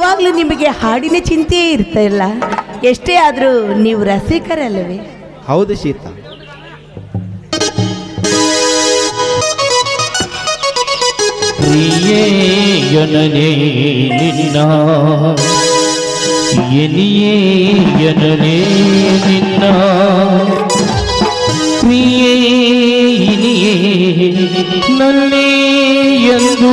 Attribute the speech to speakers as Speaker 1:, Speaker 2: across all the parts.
Speaker 1: ಯಾವಾಗಲೂ ನಿಮಗೆ ಹಾಡಿನ ಚಿಂತೆಯೇ ಇರ್ತಾಯಿಲ್ಲ ಎಷ್ಟೇ ಆದರೂ ನೀವು ರಸಿಕರಲ್ಲವೇ?
Speaker 2: ಹೌದು ಶೀತ.
Speaker 3: ಪ್ರಿಯೇ ಎನನೇ ನಿನ್ನ ಎನಿಯೇ ಎನನೇ ನಿನ್ನ. ಪ್ರಿಯೇ ನನ್ನೇ ಎಂದು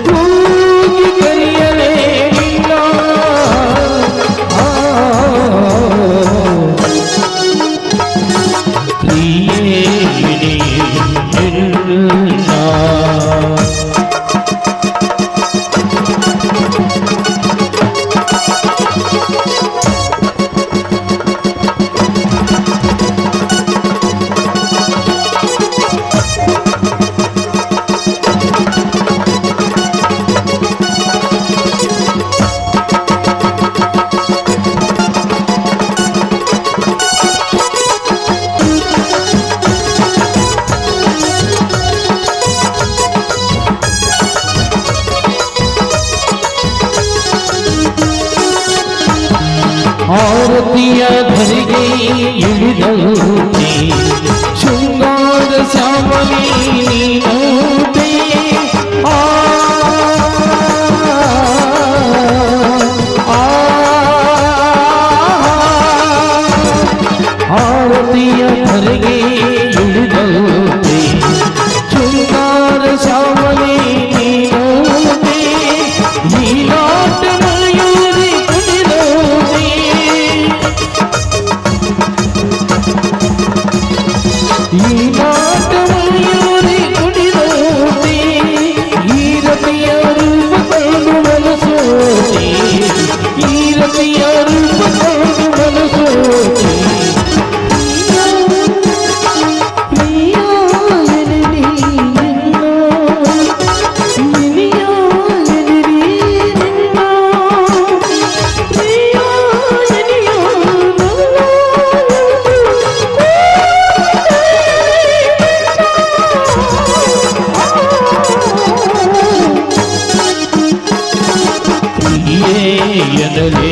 Speaker 3: और पिया भर गई युगदूती श्रृंगार भर गई 一二 எனலே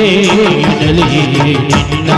Speaker 3: విడలే నిన్న